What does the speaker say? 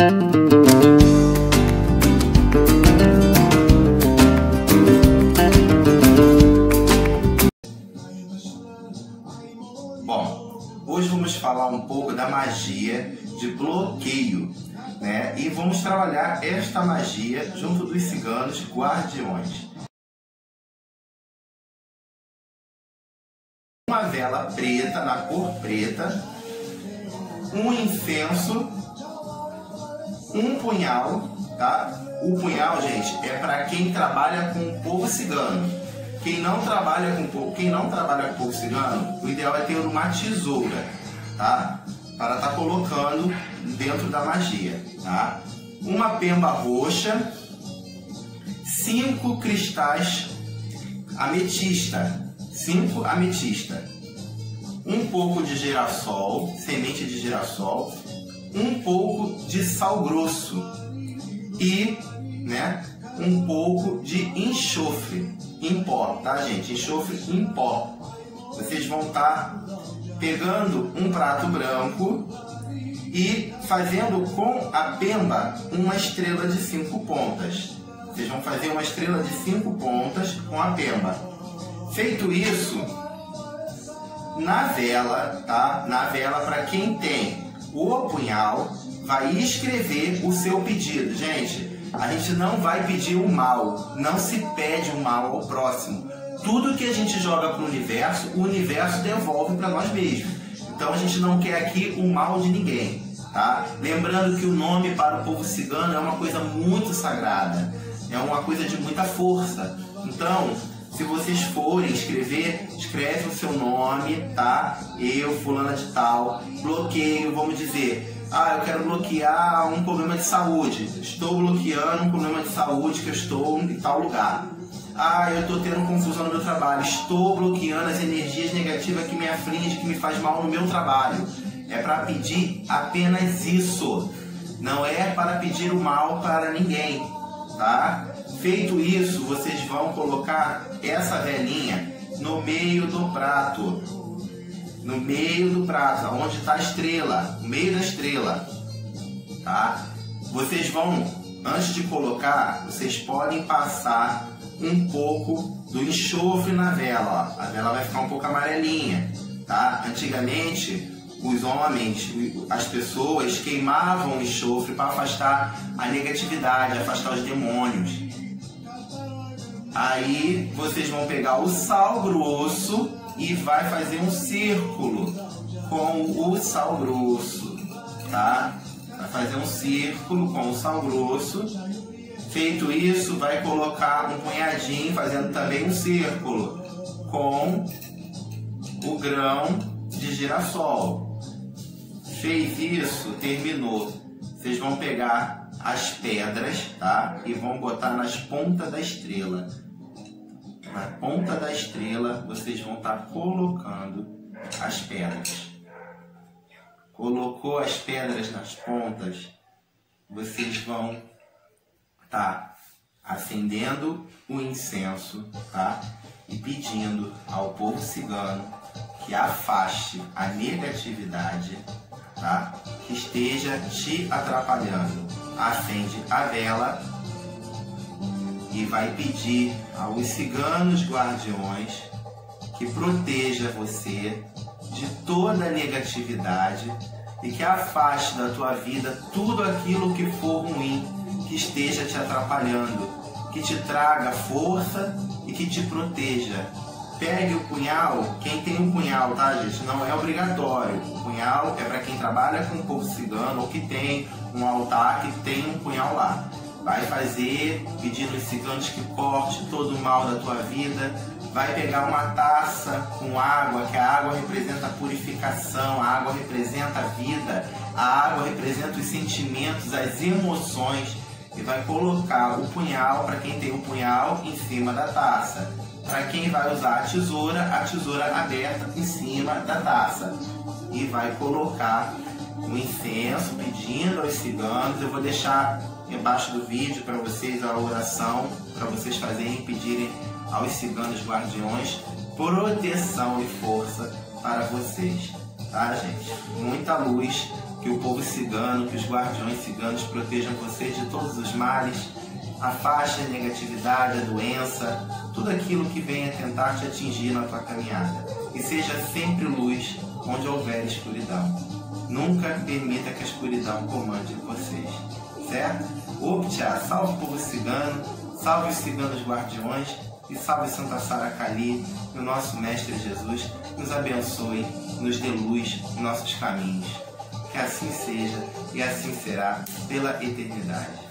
Bom, hoje vamos falar um pouco da magia de bloqueio, né? E vamos trabalhar esta magia junto dos ciganos guardiões. Uma vela preta, na cor preta, um incenso, um punhal, tá? O punhal, gente, é para quem trabalha com o povo cigano. Quem não trabalha com povo, quem não trabalha com o povo cigano, o ideal é ter uma tesoura, tá? Para estar tá colocando dentro da magia, tá? Uma pemba roxa, cinco cristais ametista, cinco ametista, um pouco de girassol, semente de girassol, um pouco de sal grosso e, né, um pouco de enxofre em pó, tá, gente? Enxofre em pó. Vocês vão estar tá pegando um prato branco e fazendo com a pemba uma estrela de cinco pontas. Vocês vão fazer uma estrela de cinco pontas com a pemba. Feito isso, na vela, tá? Na vela, para quem tem o punhal, vai escrever o seu pedido. Gente, a gente não vai pedir o mal, não se pede o mal ao próximo. Tudo que a gente joga para o universo, o universo devolve para nós mesmos. Então a gente não quer aqui o mal de ninguém, tá? Lembrando que o nome para o povo cigano é uma coisa muito sagrada, é uma coisa de muita força. Então, se vocês forem escrever, escreve o seu nome, tá? Eu, fulana de tal, bloqueio, vamos dizer, ah, eu quero bloquear um problema de saúde. Estou bloqueando um problema de saúde que eu estou em tal lugar. Ah, eu estou tendo confusão no meu trabalho. Estou bloqueando as energias negativas que me afligem, que me faz mal no meu trabalho. É para pedir apenas isso. Não é para pedir o mal para ninguém, tá? Feito isso, vocês vão colocar essa velinha no meio do prato no meio do prato, onde está a estrela, no meio da estrela, tá? Vocês vão, antes de colocar, vocês podem passar um pouco do enxofre na vela, a vela vai ficar um pouco amarelinha, tá? Antigamente, os homens, as pessoas queimavam o enxofre para afastar a negatividade, afastar os demônios. Aí vocês vão pegar o sal grosso e vai fazer um círculo com o sal grosso, tá? Vai fazer um círculo com o sal grosso. Feito isso, vai colocar um punhadinho, fazendo também um círculo com o grão de girassol. Fez isso, terminou. Vocês vão pegar as pedras, tá? E vão botar nas pontas da estrela na ponta da estrela, vocês vão estar colocando as pedras. Colocou as pedras nas pontas, vocês vão estar acendendo o incenso, tá? E pedindo ao povo cigano que afaste a negatividade, tá? Que esteja te atrapalhando. Acende a vela e vai pedir aos ciganos guardiões que proteja você de toda negatividade e que afaste da tua vida tudo aquilo que for ruim, que esteja te atrapalhando, que te traga força e que te proteja. Pegue o punhal, quem tem um punhal, tá, gente? Não é obrigatório. O punhal é para quem trabalha com o povo cigano ou que tem um altar que tem um punhal lá vai fazer pedindo aos ciganos que corte todo o mal da tua vida, vai pegar uma taça com água, que a água representa a purificação, a água representa a vida, a água representa os sentimentos, as emoções, e vai colocar o punhal, para quem tem o punhal, em cima da taça. Para quem vai usar a tesoura, a tesoura aberta em cima da taça. E vai colocar o incenso pedindo aos ciganos. Eu vou deixar embaixo do vídeo para vocês a oração, para vocês fazerem e pedirem aos ciganos guardiões proteção e força para vocês, tá, gente? Muita luz Que o povo cigano, que os guardiões ciganos protejam você de todos os males, afaste a negatividade, a doença, tudo aquilo que venha tentar te atingir na tua caminhada. E seja sempre luz onde houver escuridão. Nunca permita que a escuridão comande vocês. Certo? Optia, salve o povo cigano, salve os ciganos guardiões e salve Santa Sara Cali o nosso Mestre Jesus nos abençoe, nos dê luz em nossos caminhos. Que assim seja e assim será pela eternidade.